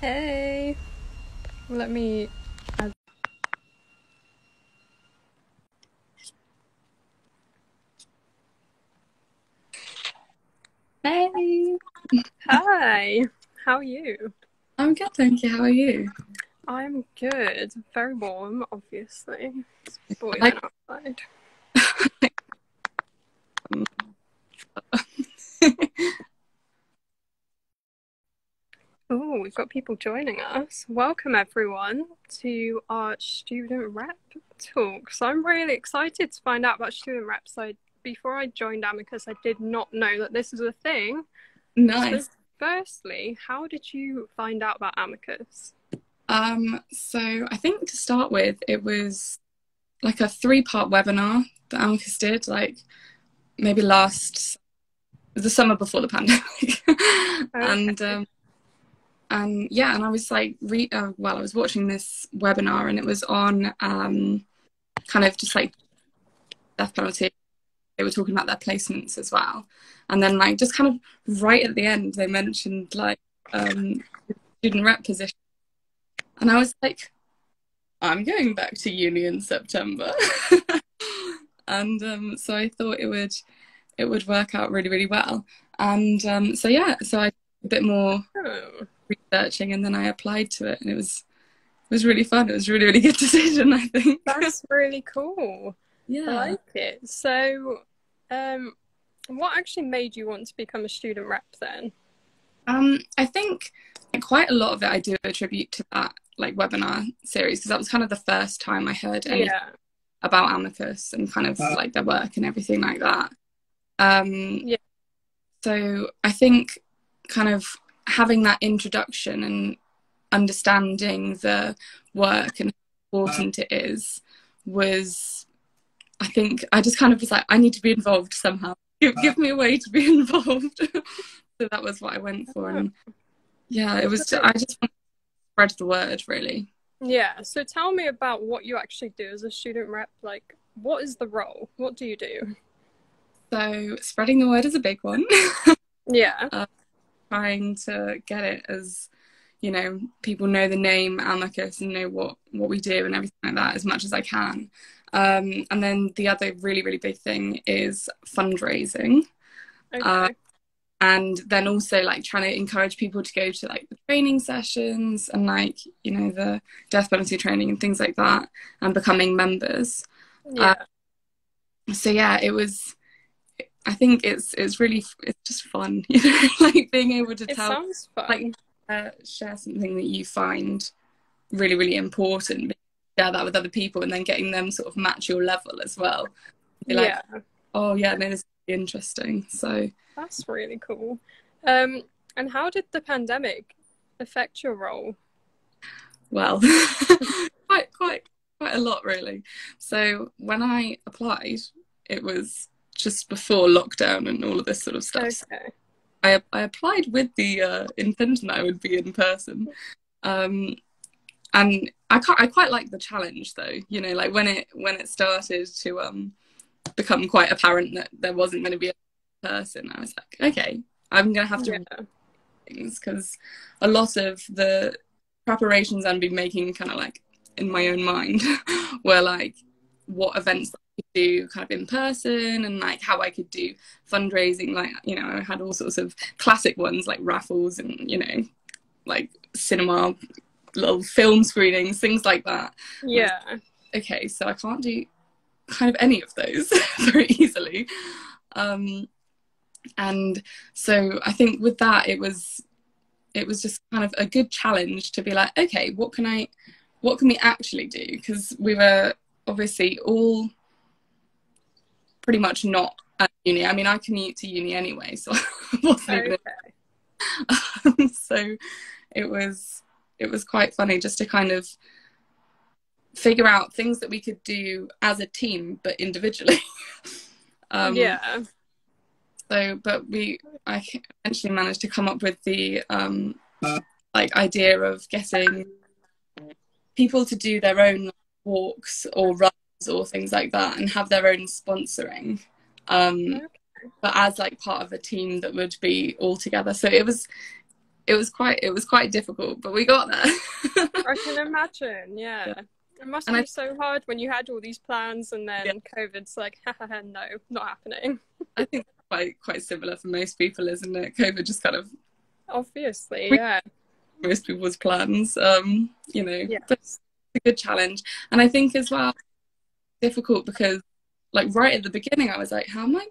Hey, let me. Hey, Hi, how are you? I'm good, thank you. How are you? I'm good. Very warm, obviously. It's boiling Like- outside. Oh, we've got people joining us. Welcome, everyone, to our student rep talk. So I'm really excited to find out about student reps. I, before I joined Amicus, I did not know that this is a thing. Nice. So, firstly, how did you find out about Amicus? Um, so I think to start with, it was like a three-part webinar that Amicus did, like maybe last the summer before the pandemic, and um, and yeah, and I was like, re- uh, well, I was watching this webinar, and it was on um, kind of just like death penalty. They were talking about their placements as well, and then like just kind of right at the end, they mentioned like um, student rep position, and I was like, I'm going back to uni in September, and um, so I thought it would it would work out really really well, and um, so yeah, so I a bit more Oh, researching and then I applied to it and it was it was really fun. It was a really, really good decision, I think. that's really cool. Yeah. I like it. So, um, what actually made you want to become a student rep then? Um, I think quite a lot of it I do attribute to that like webinar series because that was kind of the first time I heard anything Yeah, about Amicus and kind of like their work and everything like that. Um, Yeah. So I think kind of having that introduction and understanding the work and how important it is was, I think, I just kind of was like, I need to be involved somehow. Give, give me a way to be involved. so that was what I went for. And yeah, it was, I just wanted to spread the word really. yeah. So tell me about what you actually do as a student rep. Like, what is the role? What do you do? So spreading the word is a big one. Yeah, uh, trying to get it as you know people know the name amicus and know what what we do and everything like that as much as i can. Um, and then the other really really big thing is fundraising. Okay. Uh, and then also like trying to encourage people to go to like the training sessions and like you know the death penalty training and things like that and becoming members. Yeah, so yeah it was i think it's it's really it's just fun you know like being able to it tell like uh, share something that you find really really important share that with other people and then getting them sort of match your level as well. Be like yeah, oh yeah no this is really interesting. So that's really cool. Um, and how did the pandemic affect your role? well quite quite quite a lot really. So when i applied it was just before lockdown and all of this sort of stuff Okay. I, I applied with the uh, intention that I would be in person. Um, and I quite, I quite like the challenge though, you know, like when it, when it started to, um, become quite apparent that there wasn't going to be a person, I was like, okay, I'm going to have to Yeah. things because a lot of the preparations I've been making kind of like in my own mind were like what events do kind of in person and like how I could do fundraising like you know I had all sorts of classic ones like raffles and you know like cinema little film screenings things like that. Yeah. okay so I can't do kind of any of those very easily. Um and so I think with that it was it was just kind of a good challenge to be like okay what can I what can we actually do? Because we were obviously all pretty much not at uni I mean I commute to uni anyway so I wasn't even Okay. so it was it was quite funny just to kind of figure out things that we could do as a team but individually um yeah. so but we i eventually managed to come up with the um like idea of getting people to do their own walks or runs or things like that and have their own sponsoring um Okay. but as like part of a team that would be all together so it was it was quite it was quite difficult, but we got there. I can imagine. Yeah. yeah. It must and be I, so hard when you had all these plans and then yeah. COVID's like, no, not happening. I think quite quite similar for most people, isn't it? COVID just kind of obviously, yeah. Most people's plans, um, you know, yes. but it's a good challenge, and I think as well difficult because, like, right at the beginning, I was like, how am I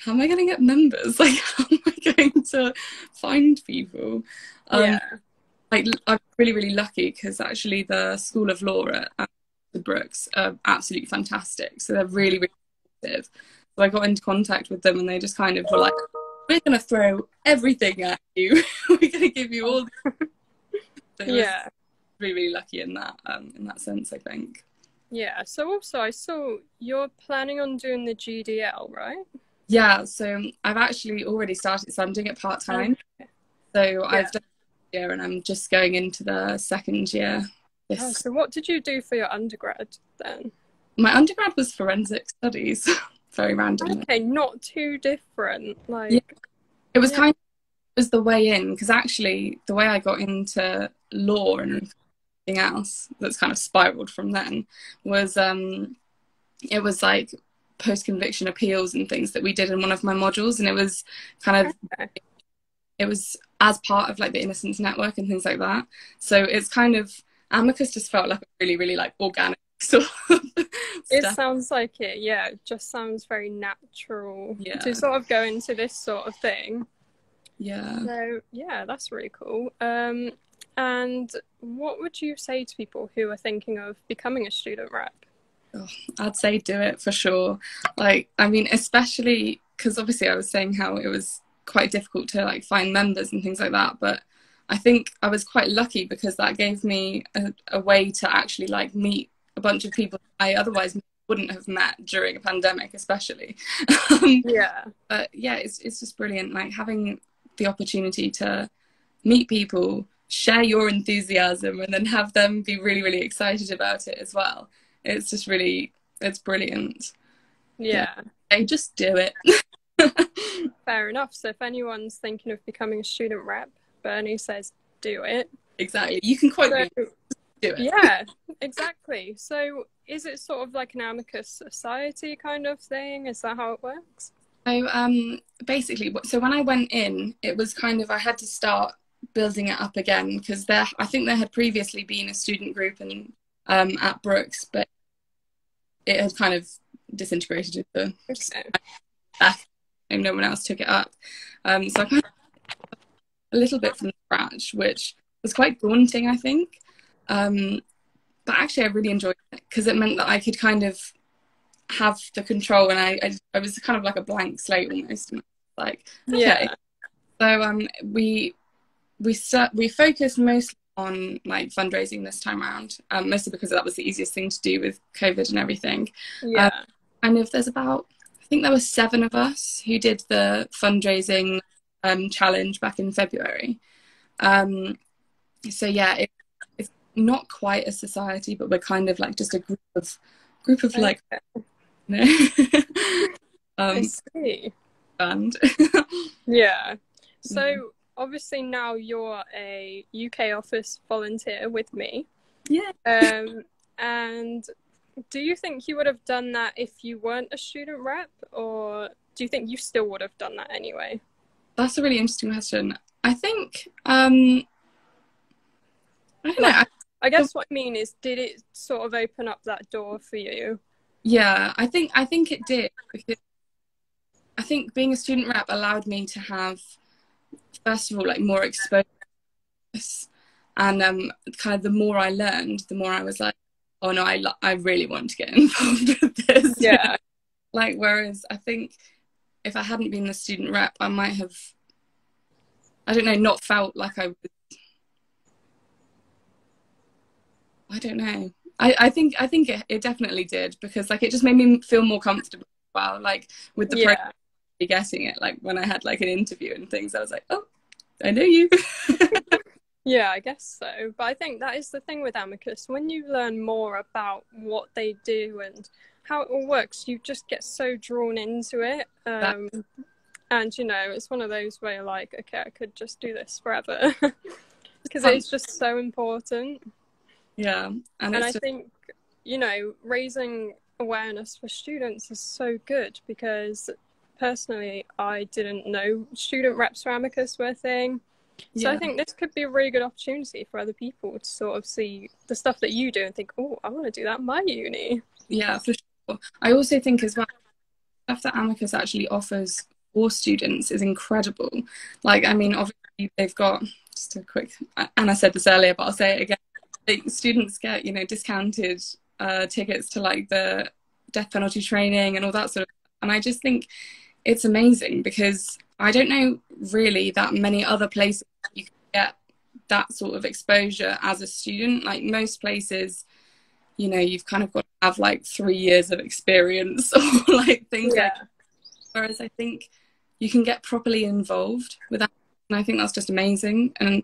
how am I going to get members? Like, how am I going to find people? Um, yeah. Like, I'm really, really lucky because actually the School of Law at the Brookes are absolutely fantastic. So they're really, really supportive. So I got into contact with them and they just kind of were like, we're going to throw everything at you. we're going to give you all. so yeah. Really, really lucky in that, um, in that sense, I think. Yeah. So also, I saw you're planning on doing the GDL, right? Yeah. So I've actually already started. So I'm doing it part time. Okay. So yeah. I've done year and I'm just going into the second year. This... Oh, so what did you do for your undergrad then? My undergrad was forensic studies. very random. Okay, not too different. Like yeah. it was yeah. kind of it was the way in because actually the way I got into law and else that's kind of spiraled from then was um it was like post conviction appeals and things that we did in one of my modules and it was kind of okay. it was as part of like the innocence network and things like that. So it's kind of amicus just felt like a really really like organic sort of it sounds like it yeah. It just sounds very natural yeah. to sort of go into this sort of thing. Yeah. So yeah that's really cool. Um and what would you say to people who are thinking of becoming a student rep oh, i'd say do it for sure like i mean especially because obviously i was saying how it was quite difficult to like find members and things like that but I think I was quite lucky because that gave me a, a way to actually like meet a bunch of people I otherwise wouldn't have met during a pandemic, especially. yeah. But yeah, it's it's just brilliant. Like having the opportunity to meet people, share your enthusiasm, and then have them be really really excited about it as well. It's just really it's brilliant. Yeah. yeah. just do it. Fair enough. So if anyone's thinking of becoming a student rep, Bernie says do it. Exactly. You can quote so, me do it. Yeah, exactly. So is it sort of like an amicus society kind of thing? Is that how it works? So um, basically, so when I went in, it was kind of I had to start building it up again because there, I think there had previously been a student group and um, at Brookes, but it had kind of disintegrated into okay. and no one else took it up. Um, so I kind of a little bit from scratch, which was quite daunting, I think. Um, but actually, I really enjoyed it because it meant that I could kind of have the control, and I, I, I was kind of like a blank slate almost. Like, okay. yeah. So um, we we we focused mostly on like fundraising this time around, um, mostly because that was the easiest thing to do with COVID and everything. Yeah. Um, and if there's about, I think there were seven of us who did the fundraising um, challenge back in February. Um, so yeah, it, not quite a society, but we're kind of like just a group of group of like you know, um, I see. band. yeah. So mm. Obviously now you're a UK office volunteer with me. Yeah. Um, and do you think you would have done that if you weren't a student rep, or do you think you still would have done that anyway? That's a really interesting question. I think um, I don't know. I I guess what I mean is, did it sort of open up that door for you? Yeah, I think I think it did because I think being a student rep allowed me to have, first of all, like more exposure, and um, kind of the more I learned, the more I was like, oh no, I I really want to get involved with this. Yeah. like whereas I think if I hadn't been the student rep, I might have, I don't know, not felt like I was I don't know. I, I think I think it, it definitely did because like it just made me feel more comfortable. Well, like with the yeah. Getting it, like when I had like an interview and things, I was like, oh, I know you. yeah, I guess so. But I think that is the thing with Amicus. When you learn more about what they do and how it all works, you just get so drawn into it. Um, and you know it's one of those where you're like okay i could just do this forever because it's just so important yeah and, and i just... think you know raising awareness for students is so good because personally i didn't know student reps for amicus were a thing so yeah. i think this could be a really good opportunity for other people to sort of see the stuff that you do and think oh i want to do that in my uni yeah for sure i also think as well stuff that amicus actually offers for students is incredible. Like, I mean, obviously they've got just a quick. and I said this earlier, but I'll say it again. Like, students get you know discounted uh, tickets to like the death penalty training and all that sort of. And I just think it's amazing because I don't know really that many other places you can get that sort of exposure as a student. Like most places, you know, you've kind of got to have like three years of experience or like things yeah. like. Whereas I think you can get properly involved with that and i think that's just amazing and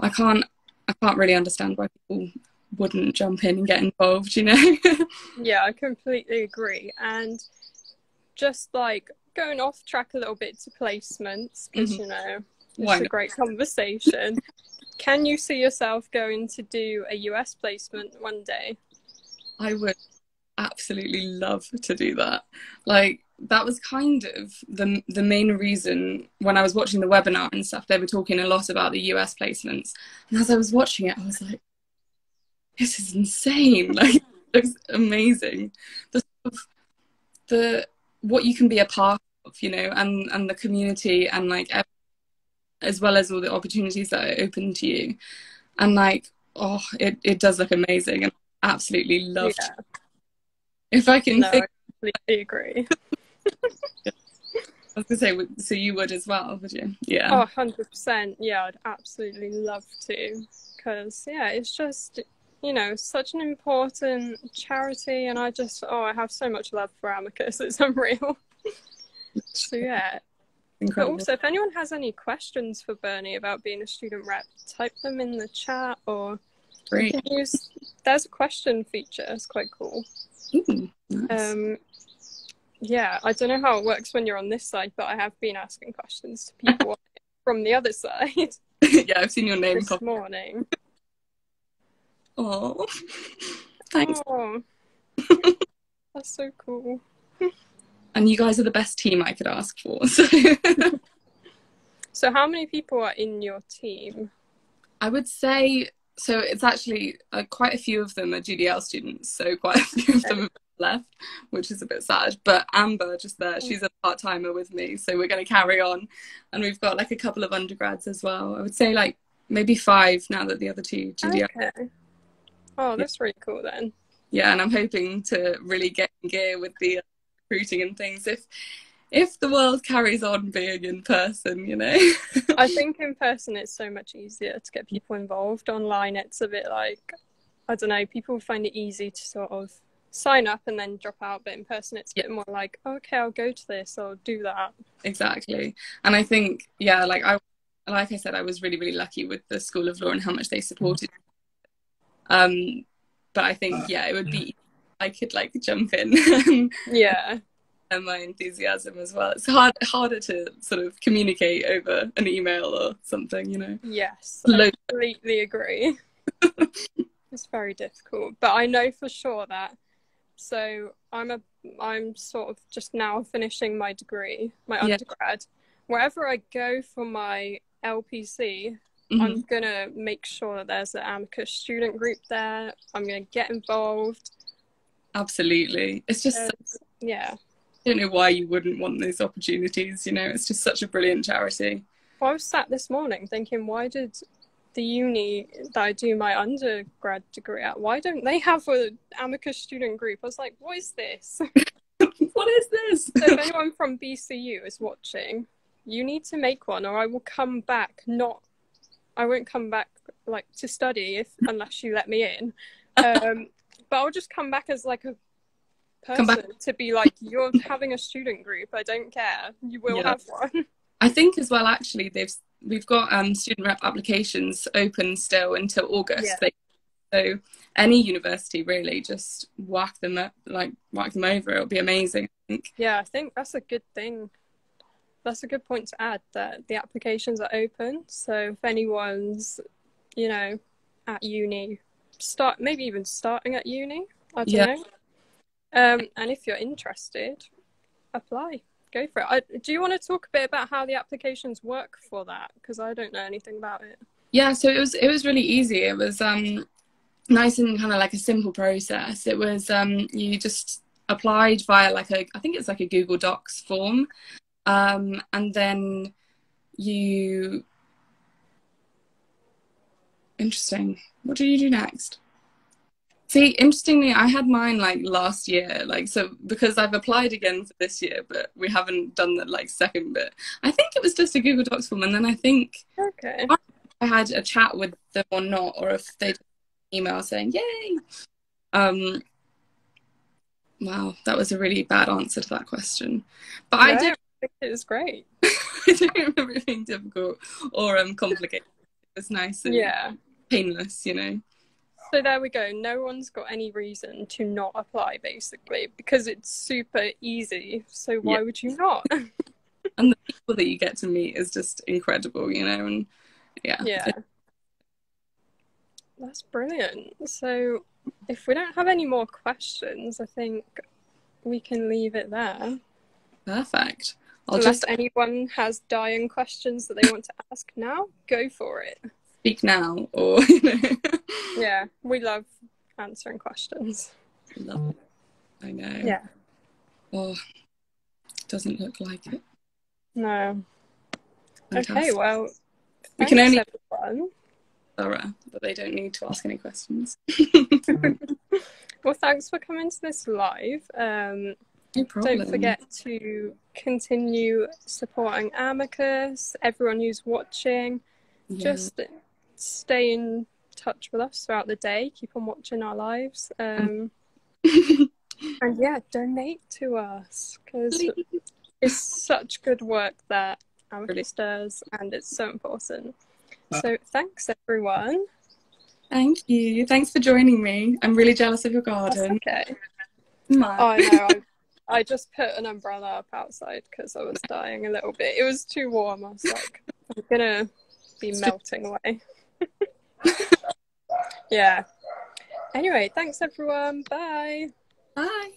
i can't i can't really understand why people wouldn't jump in and get involved you know yeah i completely agree and just like going off track a little bit to placements because mm-hmm. you know it's a great conversation can you see yourself going to do a us placement one day i would absolutely love to do that like that was kind of the the main reason when I was watching the webinar and stuff. They were talking a lot about the US placements, and as I was watching it, I was like, "This is insane! Like, it looks amazing. The the what you can be a part of, you know, and and the community, and like as well as all the opportunities that are open to you, and like, oh, it it does look amazing, and absolutely love. Yeah. If I can no, think- I completely agree. I was gonna say, so you would as well, would you? Yeah. Oh, 100%. Yeah, I'd absolutely love to. Because, yeah, it's just, you know, such an important charity. And I just, oh, I have so much love for Amicus. It's unreal. so, yeah. Incredible. But also, if anyone has any questions for Bernie about being a student rep, type them in the chat or Great. use. There's a question feature. It's quite cool. Ooh, nice. Um, yeah, I don't know how it works when you're on this side, but I have been asking questions to people from the other side. yeah, I've seen your name this pop- morning. Oh, thanks. Oh, that's so cool. And you guys are the best team I could ask for. So. so, how many people are in your team? I would say so. It's actually uh, quite a few of them are GDL students, so quite a few of them left, which is a bit sad. But Amber, just there, she's a part timer with me, so we're going to carry on. And we've got like a couple of undergrads as well. I would say like maybe five now that the other two GDL. Okay. Oh, that's really cool then. Yeah, and I'm hoping to really get in gear with the recruiting and things if if the world carries on being in person, you know. I think in person it's so much easier to get people involved. Online, it's a bit like I don't know. People find it easy to sort of sign up and then drop out but in person it's a bit more like okay i'll go to this or do that exactly and i think yeah like i like i said i was really really lucky with the school of law and how much they supported um but i think yeah it would be i could like jump in yeah and my enthusiasm as well it's hard harder to sort of communicate over an email or something you know yes i completely agree it's very difficult but i know for sure that so I'm a I'm sort of just now finishing my degree, my yeah. undergrad. Wherever I go for my LPC, mm-hmm. I'm gonna make sure that there's an amicus student group there. I'm gonna get involved. Absolutely, it's just yeah. I don't know why you wouldn't want those opportunities. You know, it's just such a brilliant charity. Well, I was sat this morning thinking, why did the uni that I do my undergrad degree at, why don't they have an amicus student group? I was like, what is this? what is this? so if anyone from BCU is watching, you need to make one, or I will come back. Not, I won't come back like to study if unless you let me in. Um, but I'll just come back as like a person to be like, you're having a student group. I don't care. You will yeah. have one. I think as well. Actually, they've we've got um, student rep applications open still until August. Yeah. They, so any university really just whack them up, like whack them over. It'll be amazing. I think. Yeah, I think that's a good thing. that's a good point to add that the applications are open. So if anyone's, you know, at uni, start maybe even starting at uni, I don't Yeah. know. Um, and if you're interested, apply. Go for it. I, do you want to talk a bit about how the applications work for that? Because I don't know anything about it. Yeah, so it was it was really easy. It was um nice and kind of like a simple process. It was um you just applied via like a I think it's like a Google Docs form. Um and then you interesting. What do you do next? See, interestingly, I had mine like last year, like so because I've applied again for this year, but we haven't done the like second bit. I think it was just a Google Docs form, and then I think Okay. I had a chat with them or not, or if they email saying "Yay." Um, wow, that was a really bad answer to that question, but I No, did. I think it was great. I don't remember it being difficult or um complicated. It was nice and Yeah. Painless, you know. So there we go. No one's got any reason to not apply, basically, because it's super easy. So why Yeah. would you not? And the people that you get to meet is just incredible, you know. And yeah, yeah. That's brilliant. So if we don't have any more questions, I think we can leave it there. perfect. I'll Unless just anyone has dying questions that they want to ask now, go for it. Speak now, or you know. Yeah, we love answering questions. Love it. I know. Yeah. Oh, doesn't look like it. No. Okay, well, We can only- everyone. thorough, but they don't need to ask any questions. Well, thanks for coming to this live. Um, No don't forget to continue supporting Amicus. Everyone who's watching, Yeah. just stay in touch with us throughout the day. Keep on watching our lives. Um, and yeah, donate to us because it's such good work that Amicus does, and it's so important. So thanks, everyone. Thank you. Thanks for joining me. I'm really jealous of your That's garden. okay. Mine. Oh, I know. I, just put an umbrella up outside because I was dying a little bit. It was too warm. I was like, I'm gonna be melting away. Yeah. Anyway, thanks everyone. Bye. Bye.